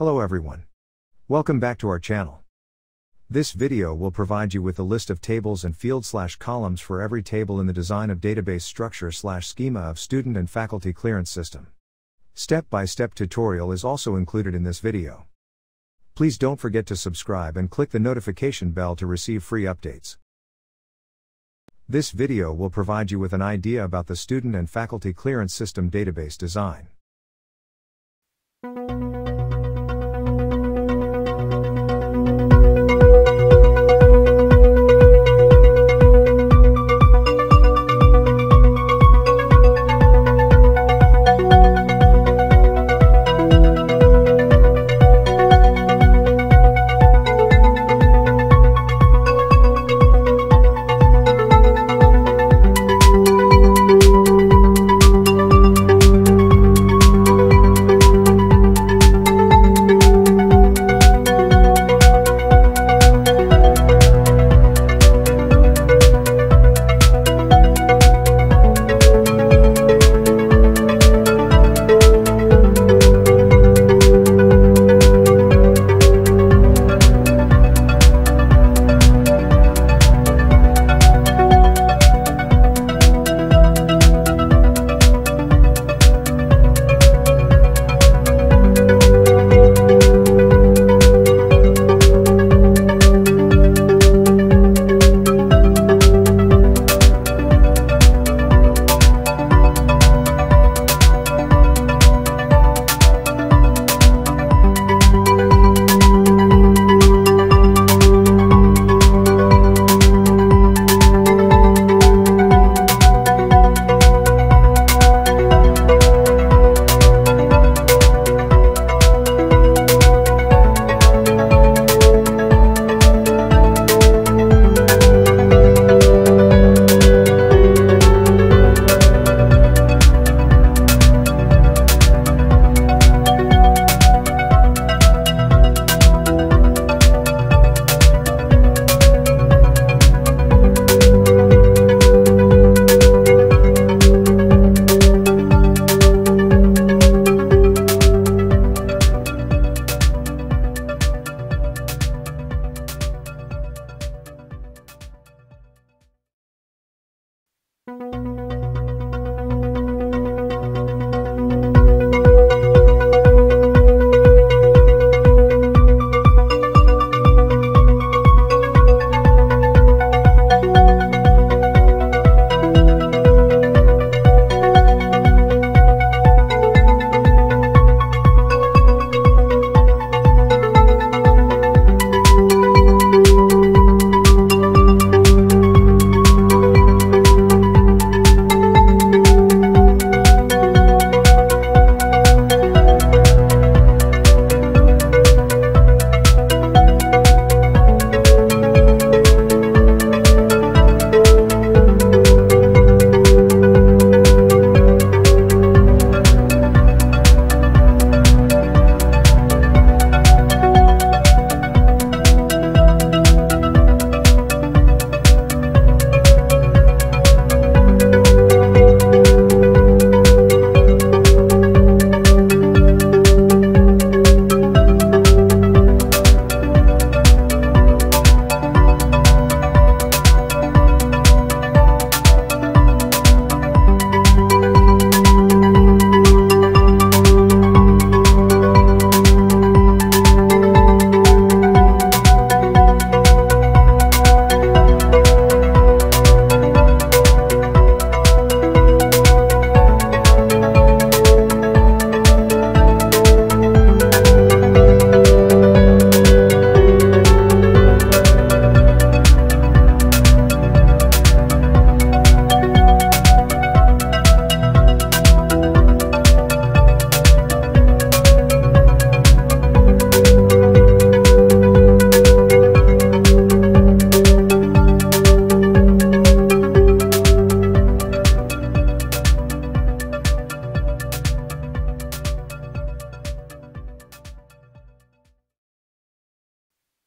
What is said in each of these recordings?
Hello everyone. Welcome back to our channel. This video will provide you with a list of tables and field slash columns for every table in the design of database structure slash schema of student and faculty clearance system. Step-by-step tutorial is also included in this video. Please don't forget to subscribe and click the notification bell to receive free updates. This video will provide you with an idea about the student and faculty clearance system database design.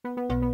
Música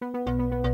Música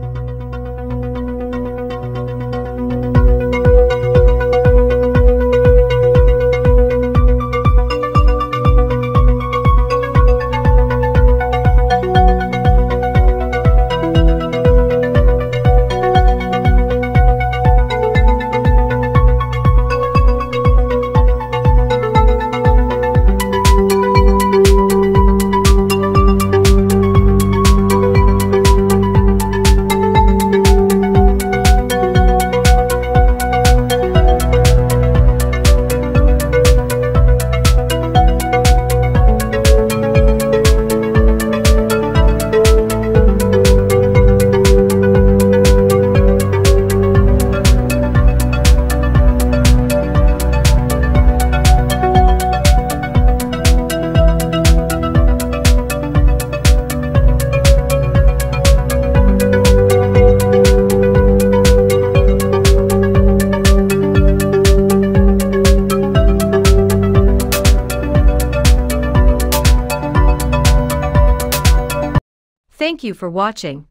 Thank you for watching.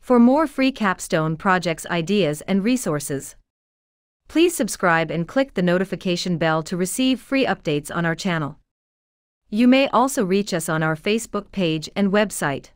For more free capstone projects ideas and resources, please subscribe and click the notification bell to receive free updates on our channel. You may also reach us on our Facebook page and website.